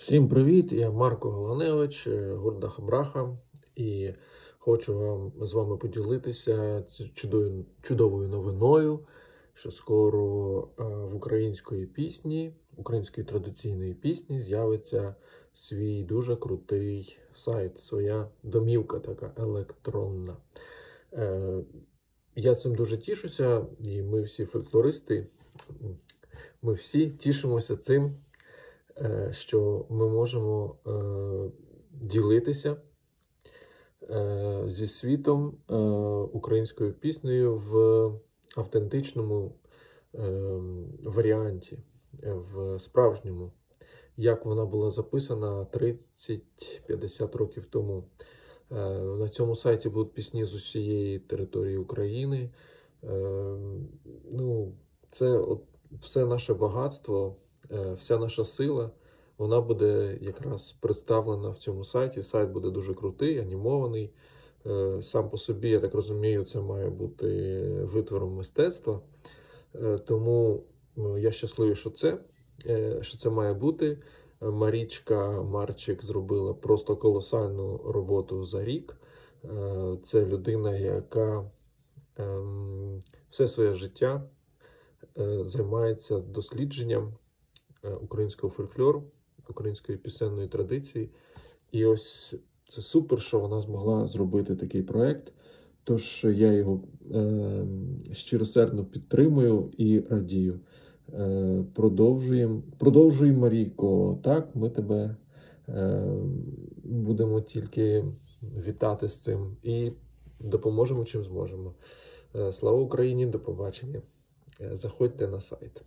Всім привіт! Я Марко Голаневич, е, гурт Дахабраха, і хочу вам з вами поділитися чудовою, чудовою новиною, що скоро е, в української пісні, української традиційної пісні, з'явиться свій дуже крутий сайт, своя домівка така електронна. Е, Я цим дуже тішуся, і ми всі фольклористи, ми всі тішимося цим що ми можемо е, ділитися е, зі світом е, українською піснею в автентичному е, варіанті, е, в справжньому, як вона була записана 30-50 років тому. Е, На цьому сайті будуть пісні з усієї території України. Е, Ну, це от все наше багатство, е, вся наша сила, вона буде якраз представлена в цьому сайті. Сайт буде дуже крутий, анімований. Е, Сам по собі, я так розумію, це має бути витвором мистецтва. Е, Тому е, я щасливий, що це, е, що це має бути. Е, Марічка Марчик зробила просто колосальну роботу за рік. Е, Це людина, яка ем, все своє життя е, займається дослідженням е, українського фольклору, української пісенної традиції. І ось це супер, що вона змогла зробити такий проект. Тож я його е, щиросердно підтримую і радію. Е, продовжуємо, продовжуємо, Марійко. Так, ми тебе е, будемо тільки вітати з цим і допоможемо чим зможемо. Е, Слава Україні! До побачення! Е, Заходьте на сайт.